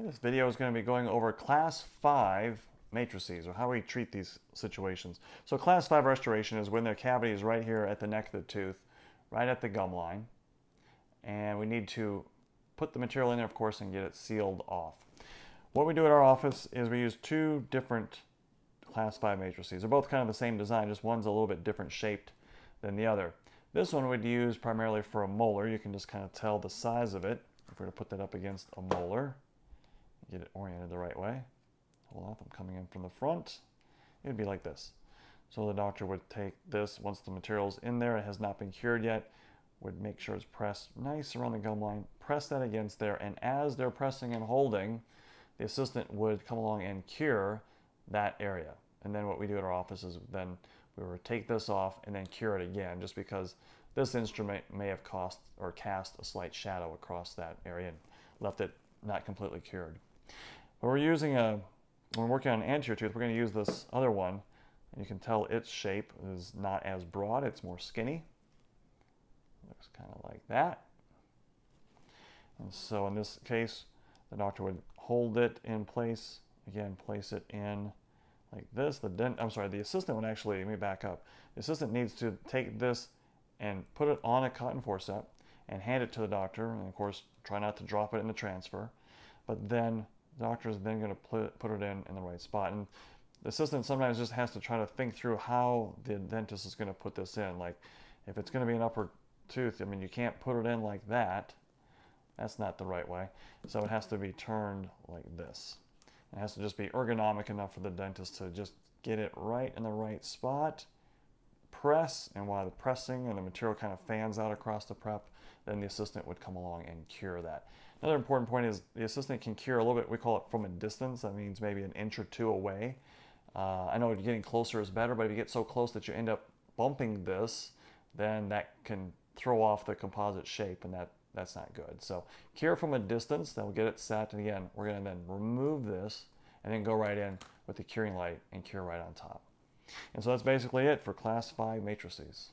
Okay, this video is going to be going over class 5 matrices or how we treat these situations. So class 5 restoration is when the cavity is right here at the neck of the tooth, right at the gum line. And we need to put the material in there, of course, and get it sealed off. What we do at our office is we use two different class 5 matrices. They're both kind of the same design, just one's a little bit different shaped than the other. This one we'd use primarily for a molar. You can just kind of tell the size of it. If we were to put that up against a molar, oriented the right way. Hold up, I'm coming in from the front. It'd be like this. So the doctor would take this, once the material's in there, it has not been cured yet, would make sure it's pressed nice around the gum line, press that against there, and as they're pressing and holding, the assistant would come along and cure that area. And then what we do at our office is then we would take this off and then cure it again, just because this instrument may have cost or cast a slight shadow across that area and left it not completely cured. But we're using a, when we're working on an anterior tooth, we're going to use this other one. And you can tell its shape is not as broad, it's more skinny. Looks kind of like that. And so in this case, the doctor would hold it in place, again, place it in like this. The dent, I'm sorry, the assistant would actually, let me back up. The assistant needs to take this and put it on a cotton forceps and hand it to the doctor. And of course, try not to drop it in the transfer. But then the doctor is then going to put, put it in in the right spot. And the assistant sometimes just has to try to think through how the dentist is going to put this in. Like if it's going to be an upper tooth, I mean, you can't put it in like that. That's not the right way. So it has to be turned like this. It has to just be ergonomic enough for the dentist to just get it right in the right spot, press, and while the pressing and the material kind of fans out across the prep, then the assistant would come along and cure that. Another important point is the assistant can cure a little bit, we call it from a distance. That means maybe an inch or two away. Uh, I know getting closer is better, but if you get so close that you end up bumping this, then that can throw off the composite shape and that that's not good. So cure from a distance, then we'll get it set. And again, we're gonna then remove this and then go right in with the curing light and cure right on top. And so that's basically it for class five matrices.